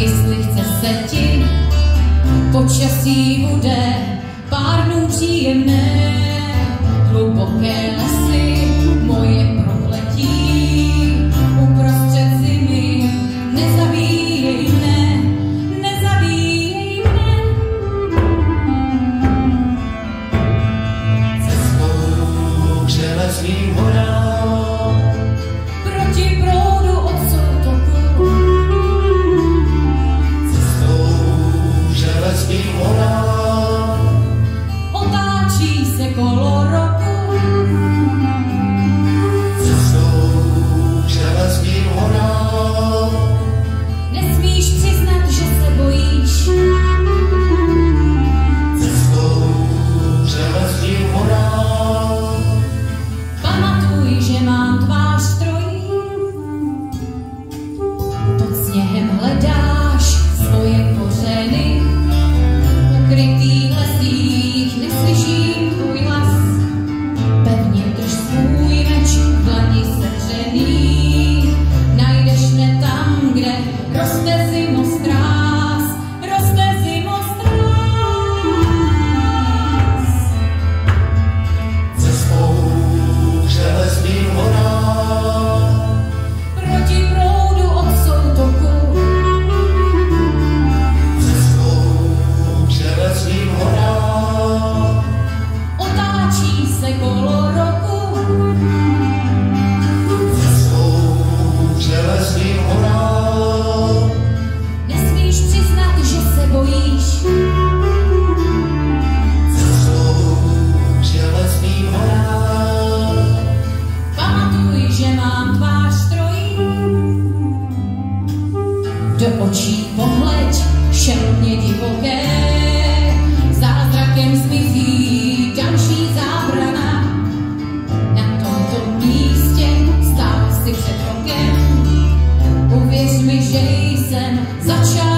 jestli chce se ti, počasí bude pár dnů příjemné, hluboké lesy. do očí pohleď, šelmě divoké, zázrakem zmizí další zábrana. Na tomto místě stál si před rokem, uvěř mi, že jsem začal